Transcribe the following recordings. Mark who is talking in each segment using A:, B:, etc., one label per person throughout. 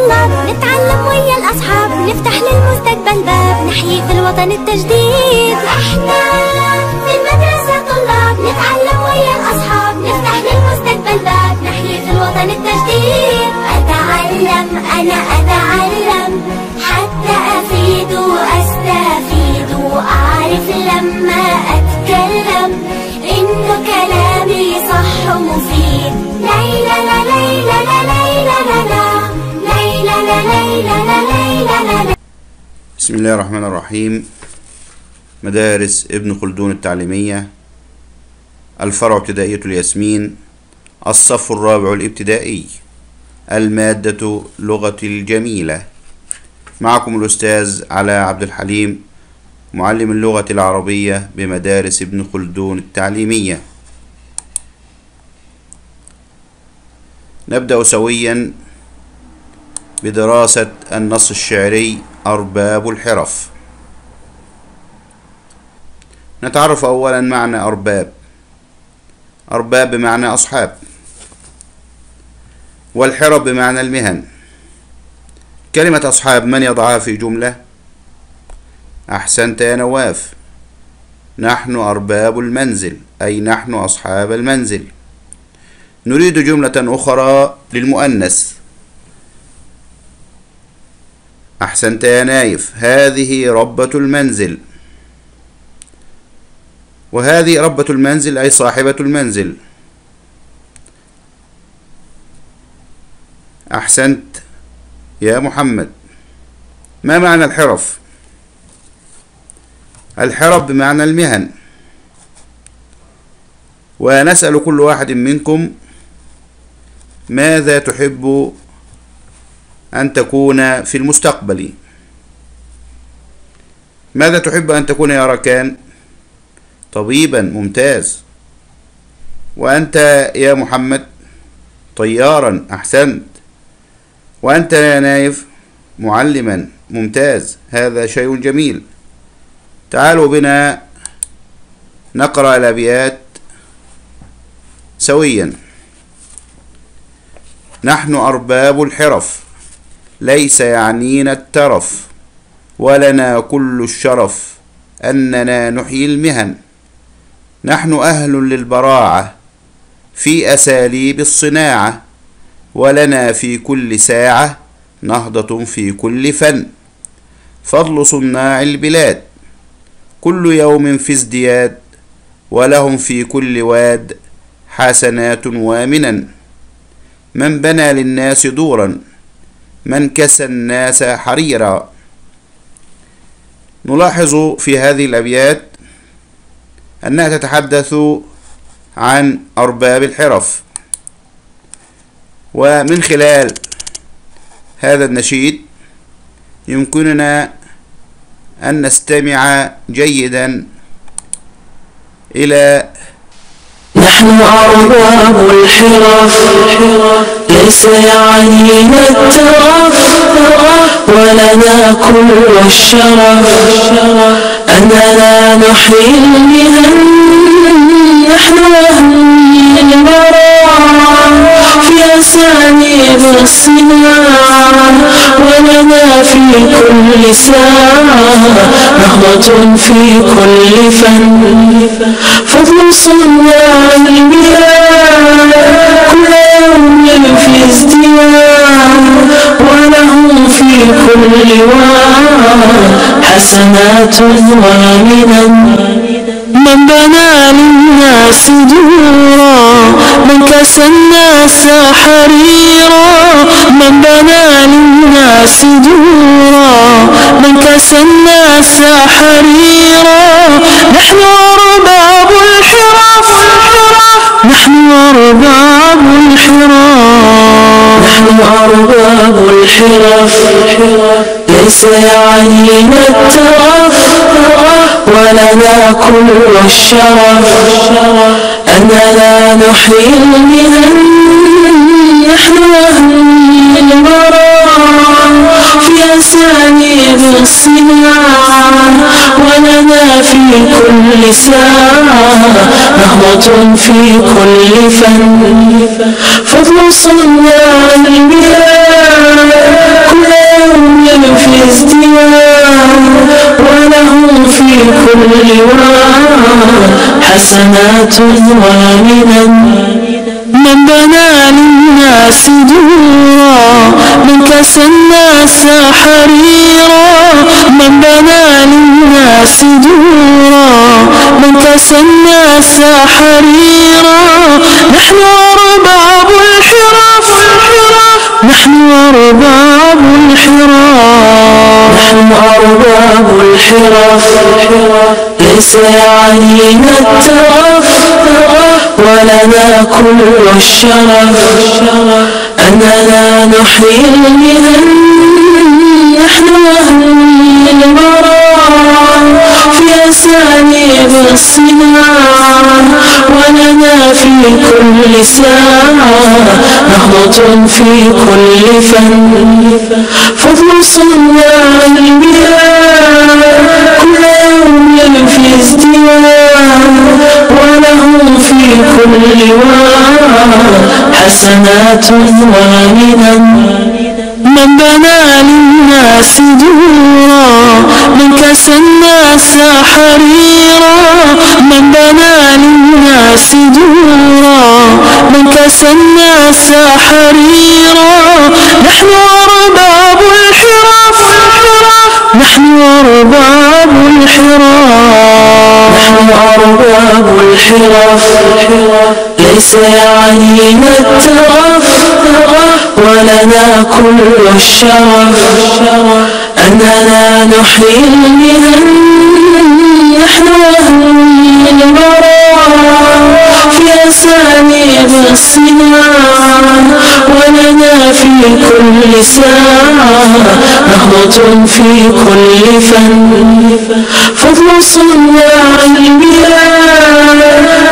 A: طلاب نتعلم ويا الأصحاب. نفتح للمستقبل باب. نحيي في الوطن التجديد. إحنا في المدرسة طلاب. نتعلم ويا الأصحاب. نفتح للمستقبل باب. نحيي في الوطن التجديد. أتعلم أنا أتعلم. حتى أفيد وأستفيد. وأعرف لما أتكلم.
B: بسم الله الرحمن الرحيم. مدارس ابن خلدون التعليمية. الفرع ابتدائية الياسمين. الصف الرابع الابتدائي. المادة لغة الجميلة. معكم الأستاذ علاء عبد الحليم معلم اللغة العربية بمدارس ابن خلدون التعليمية. نبدأ سويا بدراسة النص الشعري. أرباب الحرف. نتعرف أولا معنى أرباب. أرباب بمعنى أصحاب. والحرف بمعنى المهن. كلمة أصحاب من يضعها في جملة؟ أحسنت يا نواف. نحن أرباب المنزل أي نحن أصحاب المنزل. نريد جملة أخرى للمؤنث. أحسنت يا نايف. هذه ربة المنزل. وهذه ربة المنزل أي صاحبة المنزل. أحسنت يا محمد. ما معنى الحرف؟ الحرف بمعنى المهن. ونسأل كل واحد منكم ماذا تحب أن تكون في المستقبل. ماذا تحب أن تكون يا ركان؟ طبيبا ممتاز. وأنت يا محمد؟ طيارا أحسنت. وأنت يا نايف؟ معلما ممتاز. هذا شيء جميل. تعالوا بنا نقرأ الأبيات سويا. نحن أرباب الحرف. ليس يعنينا الترف ولنا كل الشرف أننا نحيي المهن. نحن أهل للبراعة في أساليب الصناعة ولنا في كل ساعة نهضة في كل فن. فضل صناع البلاد كل يوم في ازدياد ولهم في كل واد حسنات وامنا. من بنى للناس دورا من كسى الناس حريرا. نلاحظ في هذه الأبيات أنها تتحدث عن أرباب الحرف. ومن خلال هذا النشيد يمكننا أن نستمع جيدا إلى
C: نحن أرباب الحرف. ليس يعنينا الترف ولنا كل الشرف أننا نحيي المهن نحن أهل البراء في أساليب الصناعة ولنا في كل ساعة نهضة في كل فن. فضل صناع البلاد كل يوم في كل واد حسنات ومنا من بنى للناس دورا من كسى الناس حريرا من بنى للناس دورا من كسى الناس حريرا نحن أرباب الحرف. نحن أرباب الحرف نحن أرباب الحرف ليس يعنينا الترف ولنا كل الشرف. أننا نحيي المهن نحن أهل البراء في أساليب الصناعة ولنا في كل ساعة نهضة في كل فن. فضل صناع البلاد كل يوم في ازدياد وله في كل واد حسنات ومنن من بنى للناس دورا من كسى الناس حريرا من بنى للناس دورا من كسى الناس حريرا نحن أرباب الحرف نحن أرباب الحرف نحن أرباب الحرف ليس يعنينا الترف ولنا كل الشرف. أننا نحيي المهن نحن أهل البراء في أساليب الصناعة ولنا في كل ساعة. نهضة في كل فن. فضل صناع البلاد كل يوم في ازدياد وله في كل واد حسنات ومنن من بنى للناس دورا من كسى الناس حريرا من بنى للناس دورا من كسى الناس حريرا نحن أرباب الحرف نحن أرباب الحرف نحن أرباب الحرف ليس يعنينا الترف ولنا كل الشرف. أننا نحيي المهن نحن أساليب الصناعة ولنا في كل ساعة نهضة في كل فن. فضل صناع البلاد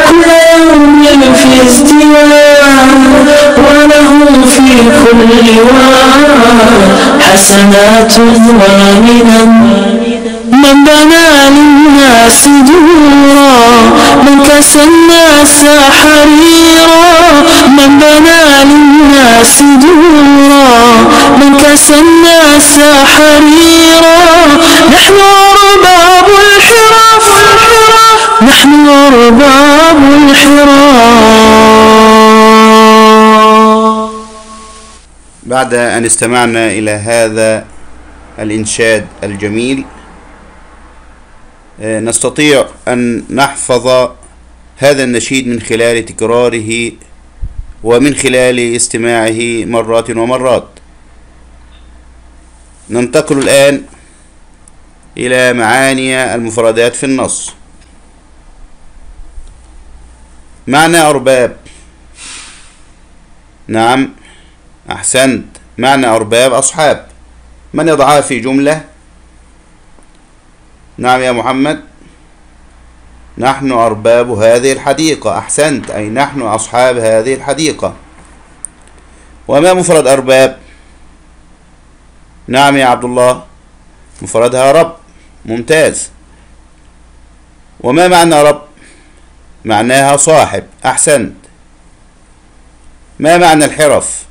C: كل يوم في ازدياد وله في كل واد حسنات ومنن من بنى للناس دورا من كسى الناس حريرا من بنى للناس دورا. من كسى الناس حريرا نحن أرباب الحرف نحن أرباب الحرف
B: بعد أن استمعنا إلى هذا الإنشاد الجميل نستطيع أن نحفظ هذا النشيد من خلال تكراره ومن خلال استماعه مرات ومرات. ننتقل الآن إلى معاني المفردات في النص. معنى أرباب. نعم أحسنت. معنى أرباب أصحاب. من يضعها في جملة؟ نعم يا محمد. نحن أرباب هذه الحديقة. أحسنت. أي نحن أصحاب هذه الحديقة. وما مفرد أرباب؟ نعم يا عبد الله. مفردها رب. ممتاز. وما معنى رب؟ معناها صاحب. أحسنت. ما معنى الحرف؟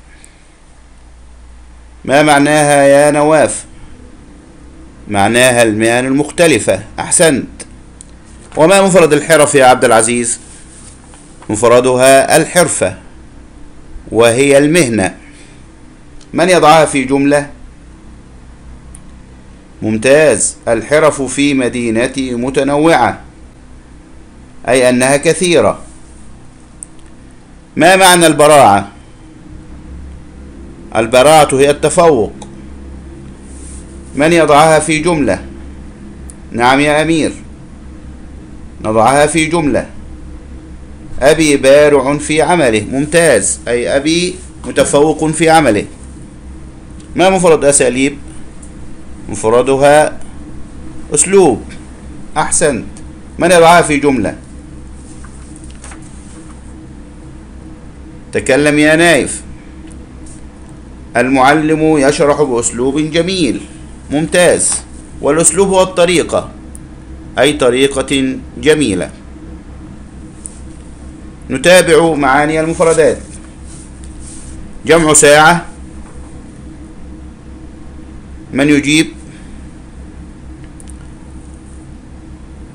B: ما معناها يا نواف؟ معناها المهن المختلفة. أحسنت. وما مفرد الحرف يا عبد العزيز؟ مفردها الحرفة وهي المهنة. من يضعها في جملة؟ ممتاز. الحرف في مدينتي متنوعة أي أنها كثيرة. ما معنى البراعة؟ البراعة هي التفوق. من يضعها في جملة؟ نعم يا أمير. نضعها في جملة. أبي بارع في عمله. ممتاز. أي أبي متفوق في عمله. ما مفرد أساليب؟ مفردها أسلوب. أحسنت. من يضعها في جملة؟ تكلم يا نايف. المعلم يشرح بأسلوب جميل. ممتاز. والأسلوب هو الطريقة أي طريقة جميلة. نتابع معاني المفردات. جمع ساعة. من يجيب؟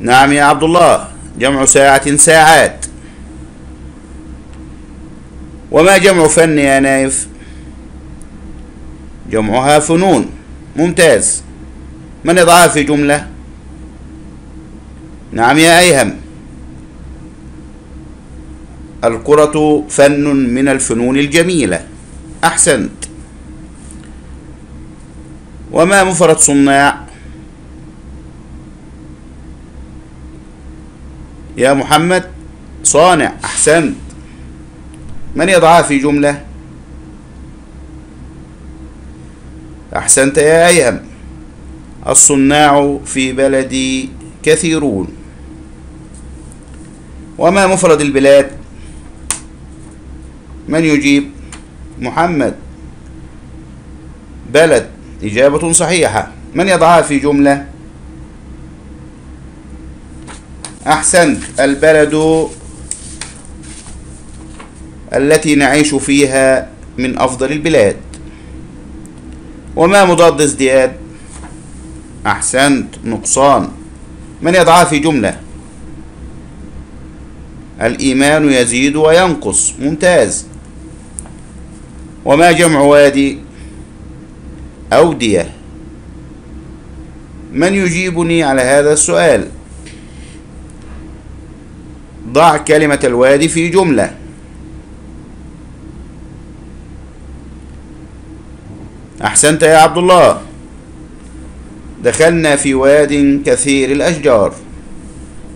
B: نعم يا عبد الله. جمع ساعة ساعات. وما جمع فن يا نايف؟ جمعها فنون. ممتاز. من يضعها في جملة؟ نعم يا أيهم. الكرة فن من الفنون الجميلة. أحسنت. وما مفرد صناع؟ يا محمد صانع. أحسنت. من يضعها في جملة؟ أحسنت يا أيهم. الصناع في بلدي كثيرون. وما مفرد البلاد؟ من يجيب؟ محمد. بلد إجابة صحيحة. من يضعها في جملة؟ أحسنت. البلد التي نعيش فيها من أفضل البلاد. وما مضاد ازدياد. أحسنت. نقصان. من يضعها في جملة؟ الإيمان يزيد وينقص. ممتاز. وما جمع وادي؟ أودية. من يجيبني على هذا السؤال؟ ضع كلمة الوادي في جملة. أحسنت يا عبد الله. دخلنا في واد كثير الأشجار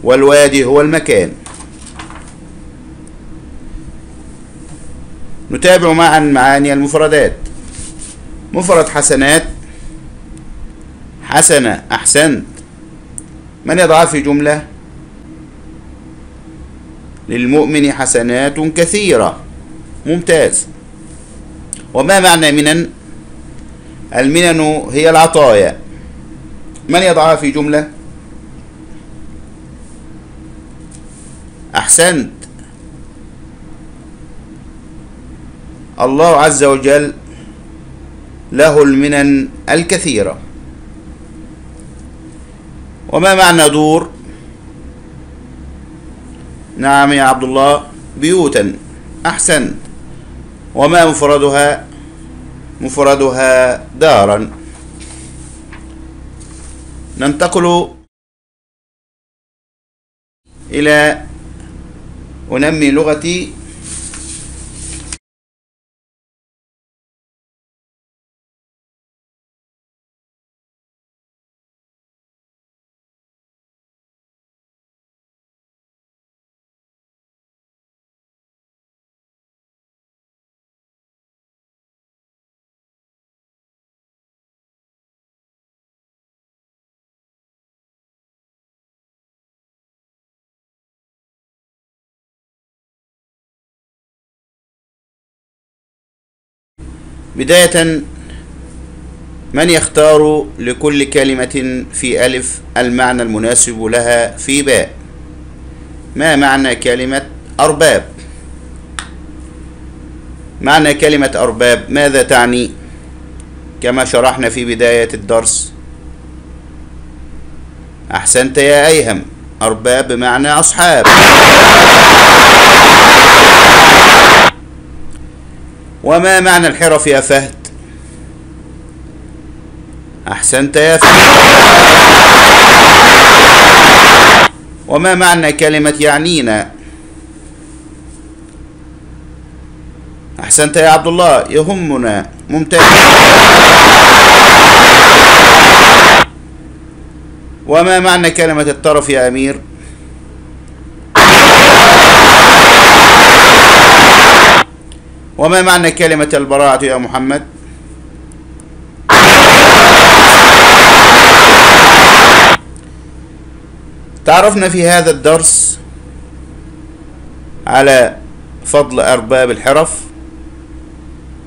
B: والوادي هو المكان. نتابع معا معاني المفردات. مفرد حسنات. حسنة أحسنت. من يضع في جملة؟ للمؤمن حسنات كثيرة. ممتاز. وما معنى منن المنن هي العطايا. من يضعها في جملة؟ أحسنت. الله عز وجل له المنن الكثيرة. وما معنى دور؟ نعم يا عبد الله بيوتا. أحسنت. وما مفردها؟ مفردها دارا. ننتقل إلى أنمي لغتي بداية من يختار لكل كلمة في ألف المعنى المناسب لها في باء؟ ما معنى كلمة أرباب؟ معنى كلمة أرباب ماذا تعني؟ كما شرحنا في بداية الدرس. أحسنت يا أيهم أرباب بمعنى أصحاب. وما معنى الحرف يا فهد؟ أحسنت يا فهد. وما معنى كلمة يعنينا؟ أحسنت يا عبد الله يهمنا ممتاز. وما معنى كلمة الطرف يا أمير؟ وما معنى كلمة البراءة يا محمد؟ تعرفنا في هذا الدرس على فضل أرباب الحرف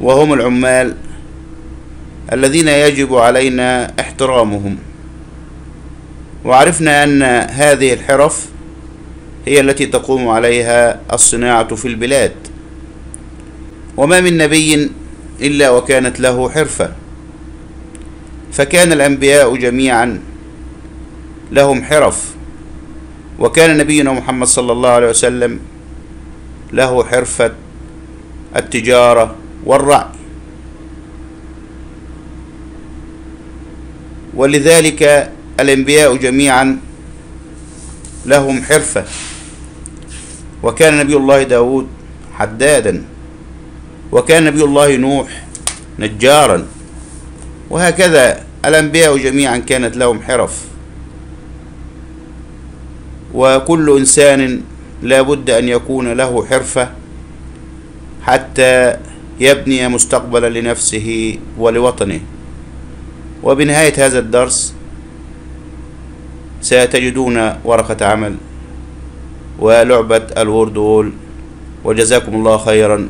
B: وهم العمال الذين يجب علينا احترامهم. وعرفنا أن هذه الحرف هي التي تقوم عليها الصناعة في البلاد. نبي إلا وكانت له حرفة. فكان الأنبياء جميعا لهم حرف. وكان نبينا محمد صلى الله عليه وسلم له حرفة التجارة والرعي ولذلك الأنبياء جميعا لهم حرفة. وكان نبي الله داود حدادا. وكان نبي الله نوح نجارا. وهكذا الأنبياء جميعا كانت لهم حرف. وكل إنسان لا بد أن يكون له حرفة حتى يبني مستقبلا لنفسه ولوطنه. وبنهاية هذا الدرس ستجدون ورقة عمل ولعبة الوورد وول وجزاكم الله خيرا.